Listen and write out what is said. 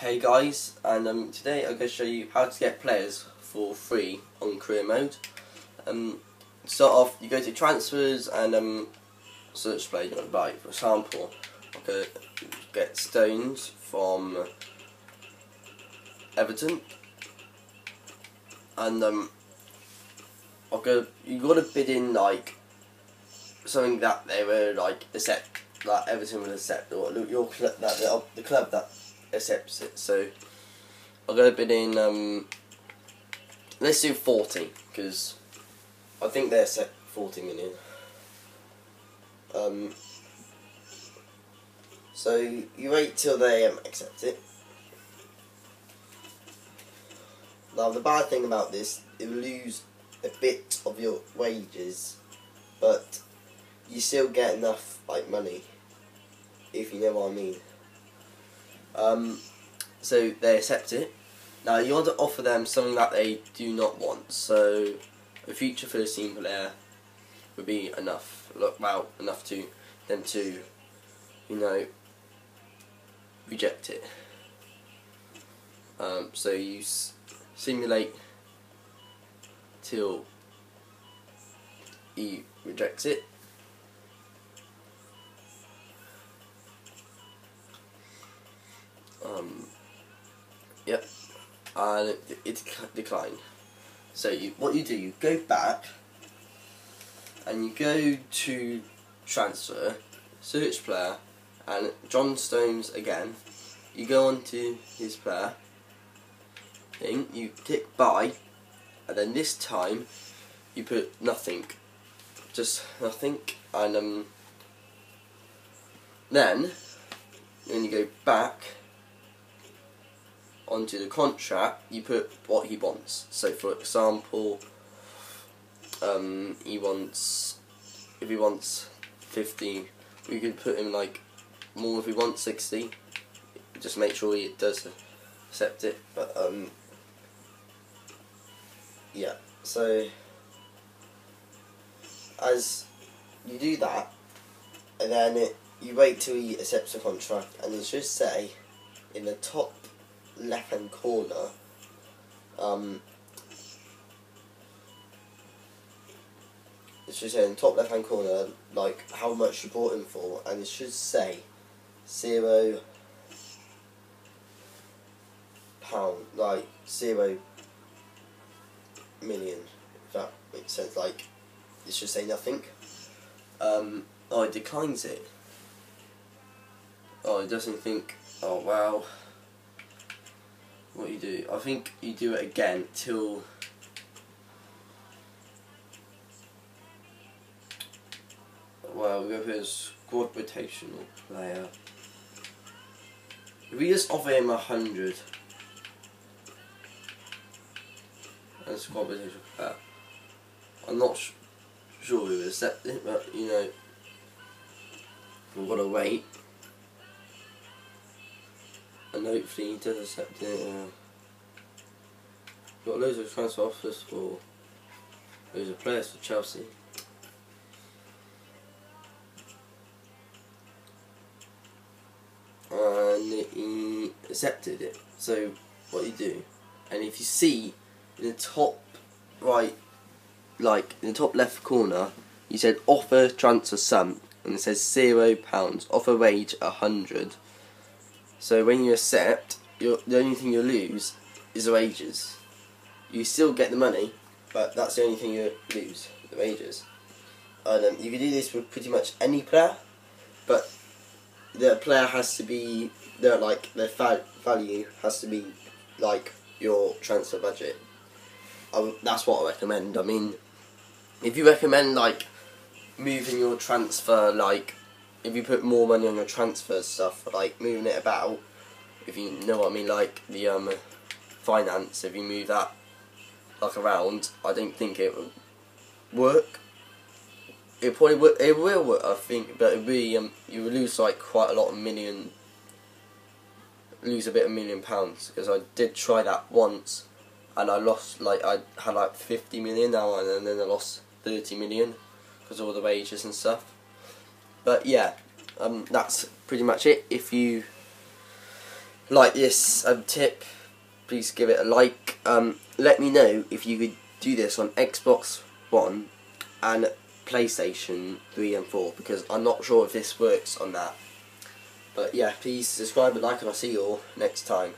Hey guys, and um, today I'm going to show you how to get players for free on career mode. Um, start off, you go to transfers and um, search player you want to buy. For example, get Stones from Everton, and um, I'll go. You got to bid in like something that they were like accept, that Everton would accept, or your club that the club that accepts it. So I'll go a bit in. Um, let's do forty because I think they're set forty million. Um, so you wait till they um, accept it. Now the bad thing about this, you lose a bit of your wages, but you still get enough like money, if you know what I mean. Um, so they accept it. Now you want to offer them something that they do not want. So a future first team player would be enough. Look, well, enough to them to, you know, reject it. Um, so you simulate till he rejects it. Um, yep, and it, it declined. So you, what you do, you go back, and you go to transfer, search player, and John Stones again. You go on to his player. Thing, you click buy, and then this time you put nothing, just nothing, and um, then you go back onto the contract, you put what he wants. So, for example, um, he wants if he wants fifty, we could put him like more if he wants sixty. Just make sure he does accept it. But um, yeah. So as you do that, and then it, you wait till he accepts the contract, and it should say in the top left hand corner um, it should say in the top left hand corner like how much you bought him for and it should say zero pound like zero million if that makes sense like it should say nothing. Um, oh it declines it. Oh it doesn't think oh wow what you do. I think you do it again till well, we go for a squad rotational player. If we just offer him a hundred and squad rotational player, I'm not sure we would accept it, but you know, we've got to wait and hopefully he does accept it. Got loads of transfer offers for loads of players for Chelsea. And he accepted it. So what you do, and if you see in the top right, like in the top left corner, you said offer transfer sum, and it says zero pounds. Offer wage a hundred. So when you accept, the only thing you lose is the wages. You still get the money, but that's the only thing you lose, the wages. And um, you can do this with pretty much any player, but the player has to be their like their value has to be like your transfer budget. I, that's what I recommend. I mean, if you recommend like moving your transfer like if you put more money on your transfer stuff, like moving it about, if you know what I mean, like the um, finance, if you move that like around, I don't think it would work. It probably would, it will work, I think, but it be um, you will lose like quite a lot of million, lose a bit of million pounds because I did try that once, and I lost like I had like fifty million now, and then I lost thirty million because of all the wages and stuff. But yeah, um, that's pretty much it. If you like this um, tip, please give it a like. Um, let me know if you could do this on Xbox One and PlayStation 3 and 4 because I'm not sure if this works on that. But yeah, please subscribe and like and I'll see you all next time.